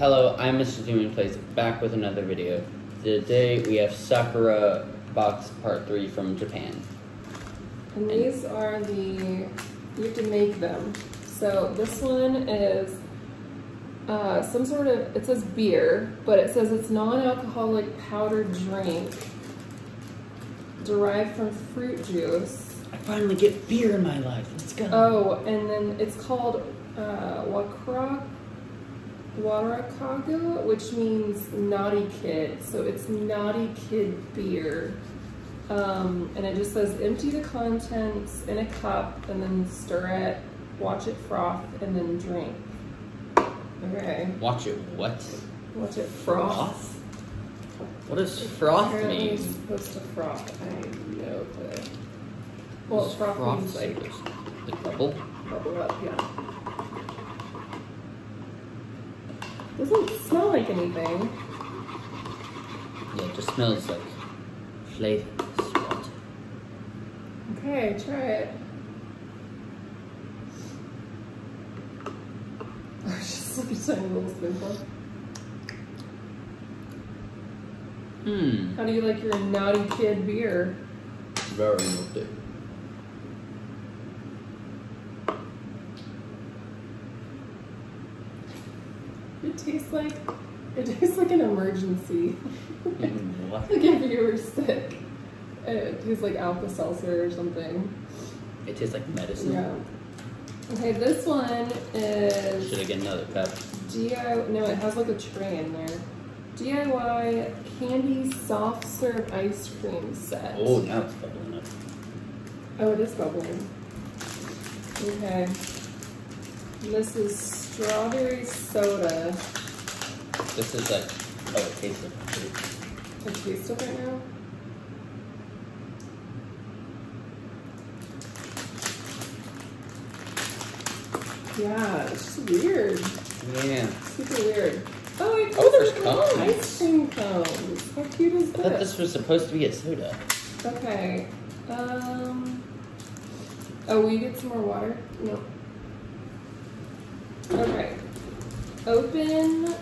Hello, I'm Mr. Demon Plays back with another video. Today we have Sakura Box Part 3 from Japan. And these are the, you have to make them. So this one is uh, some sort of, it says beer, but it says it's non-alcoholic powdered drink derived from fruit juice. I finally get beer in my life. Let's go. Oh, and then it's called uh, Wakra Warakaga, which means naughty kid. So it's naughty kid beer. Um, and it just says empty the contents in a cup and then stir it, watch it froth, and then drink. Okay, Watch it. What? watch it froth. What does froth Apparently mean? it's supposed to froth. I know, but. Well, What's froth means like Like bubble? bubble up, yeah. Doesn't smell like anything. Yeah, it just smells like flavorless water. Okay, try it. It's just like a tiny little spoonful. Hmm. How do you like your naughty kid beer? Very naughty. It tastes like it tastes like an emergency. Like if you were sick. It tastes like Alka Seltzer or something. It tastes like medicine. Yeah. Okay, this one is Should I get another cup? DIY. No, it has like a tray in there. DIY candy soft serve ice cream set. Oh, now it's bubbling up. Oh, it is bubbling. Okay. And This is strawberry soda. This is like, oh, it tastes like fruit. I taste it right now. Yeah, it's just weird. Yeah. Super weird. Oh, it Oh, there's cones. Ice cream cones. How cute is I thought this? this was supposed to be a soda. Okay. Um. Oh, will you get some more water? No. Okay. Open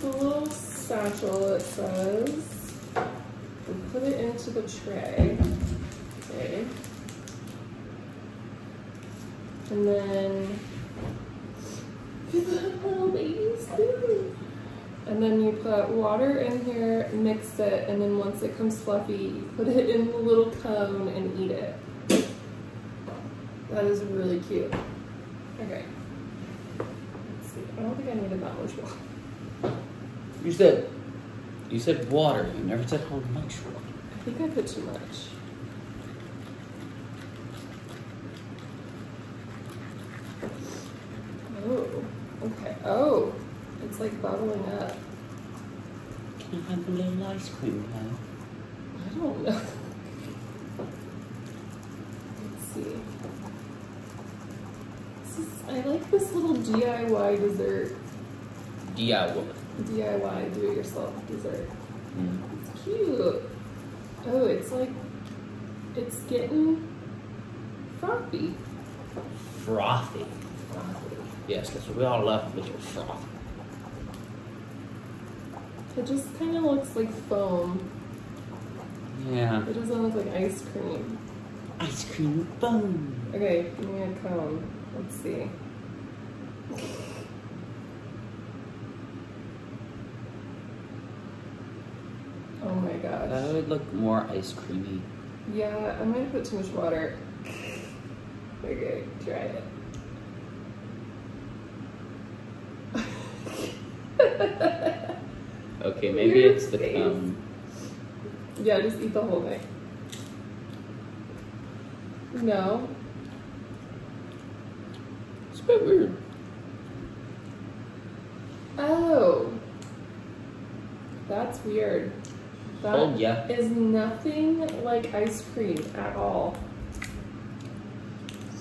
the little satchel, it says. And put it into the tray. Okay. And then. little baby spoon. And then you put water in here, mix it, and then once it comes fluffy, you put it in the little cone and eat it. That is really cute. Okay. I don't think I needed that much water. You said, you said water. You never said how much water. I think I put too much. Oh, okay. Oh, it's like bubbling up. Can I have a little ice cream, pal? I don't know. Let's see. I like this little DIY dessert. DIY. DIY, do it yourself dessert. Mm. It's cute. Oh, it's like, it's getting frothy. Frothy. Frothy. Yes, that's what we all love your froth. It just kind of looks like foam. Yeah. It doesn't look like ice cream. Ice cream bone. Okay, give me a cone. Let's see. Oh my gosh. That would look more ice creamy. Yeah, I might have put too much water. Okay, try it. Okay, maybe Your it's the face. cone. Yeah, just eat the whole thing. No. It's a bit weird. Oh. That's weird. That Oh, yeah. is nothing like ice cream at all.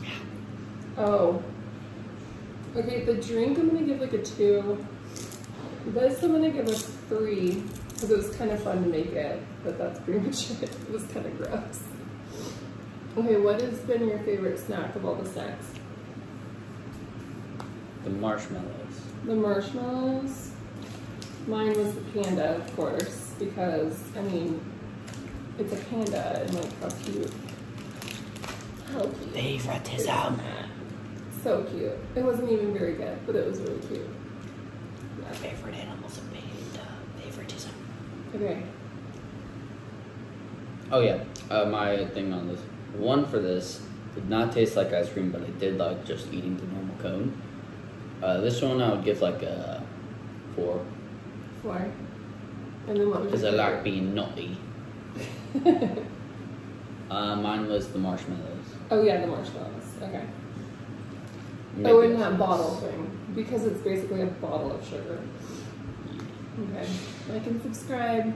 Yeah. Oh. Okay, the drink I'm gonna give like a two. This I'm gonna give a three because it was kind of fun to make it, but that's pretty much it. It was kind of gross. Okay, what has been your favorite snack of all the snacks? The marshmallows. The marshmallows. Mine was the panda, of course, because I mean, it's a panda and like how cute. How cute. Favoritism. So cute. It wasn't even very good, but it was really cute. Yeah. Favorite animals of panda. Favoritism. Okay. Oh yeah, uh, my thing on this one for this did not taste like ice cream, but I did like just eating the normal cone. Uh, this one I would give like a four Four. And then what was because I like being naughty. Uh, mine was the marshmallows. oh yeah, the marshmallows. Okay. Maybe oh, in that bottle thing because it's basically a bottle of sugar. Okay. Like and subscribe.